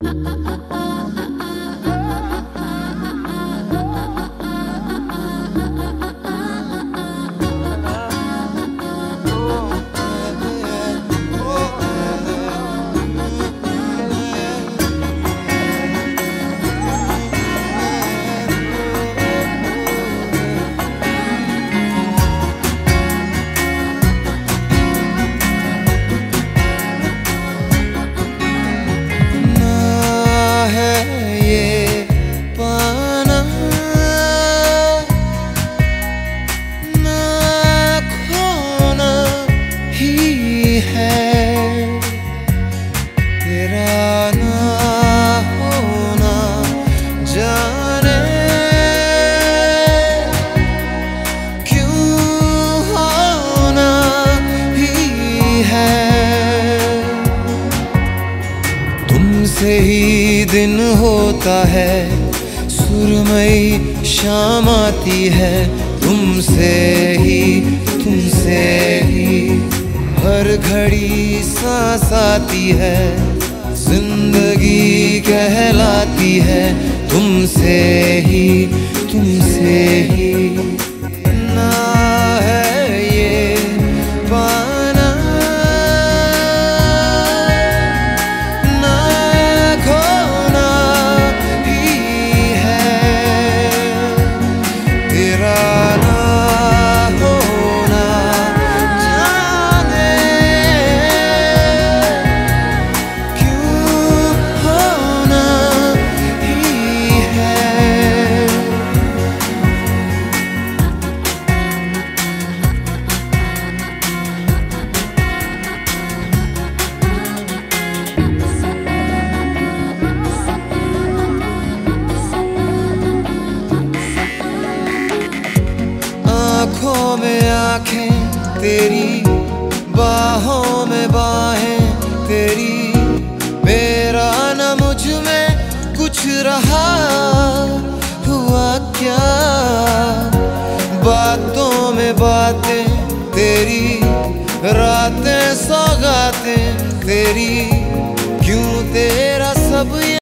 oh uh, uh, से ही दिन होता है, सुरमई शाम आती है, तुमसे ही तुमसे ही। हर घड़ी सांस आती है, ज़िंदगी कहलाती है, तुमसे ही तुमसे ही। आँखों में आँखें तेरी, बाहों में बाहें तेरी। मेरा न मुझमें कुछ रहा, हुआ क्या? बातों में बातें तेरी, रातें सौगातें तेरी। क्यों तेरा